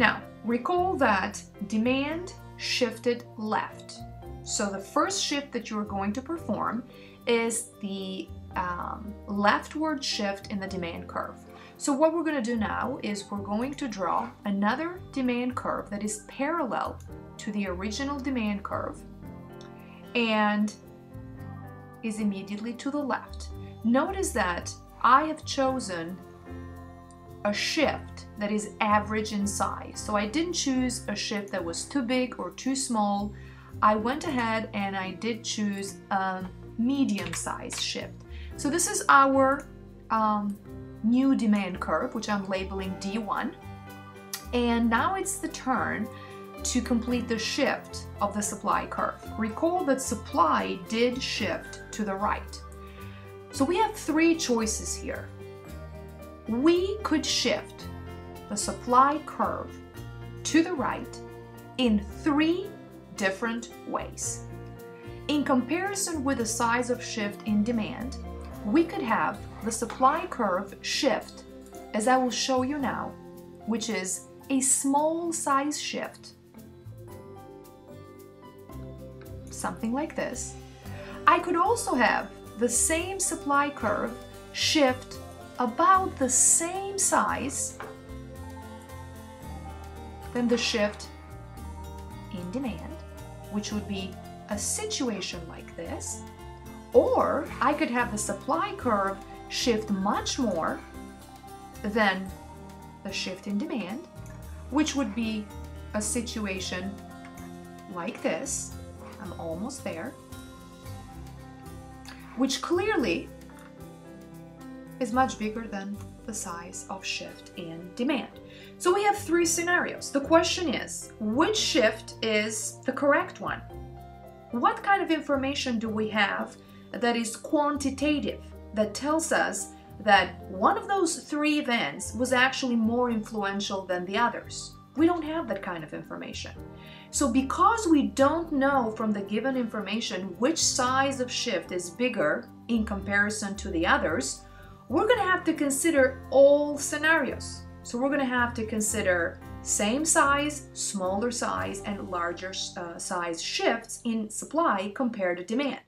Now, recall that demand shifted left. So the first shift that you're going to perform is the um, leftward shift in the demand curve. So what we're going to do now is we're going to draw another demand curve that is parallel to the original demand curve and is immediately to the left. Notice that I have chosen a shift that is average in size. So I didn't choose a shift that was too big or too small. I went ahead and I did choose a medium size shift. So this is our um, new demand curve, which I'm labeling D1. And now it's the turn to complete the shift of the supply curve. Recall that supply did shift to the right. So we have three choices here. We could shift the supply curve to the right in three different ways. In comparison with the size of shift in demand, we could have the supply curve shift, as I will show you now, which is a small size shift, something like this. I could also have the same supply curve shift about the same size than the shift in demand, which would be a situation like this. Or I could have the supply curve shift much more than the shift in demand, which would be a situation like this. I'm almost there. Which clearly is much bigger than the size of shift in demand. So we have three scenarios. The question is, which shift is the correct one? What kind of information do we have that is quantitative, that tells us that one of those three events was actually more influential than the others? We don't have that kind of information. So because we don't know from the given information which size of shift is bigger in comparison to the others, we're going to have to consider all scenarios. So we're going to have to consider same size, smaller size, and larger uh, size shifts in supply compared to demand.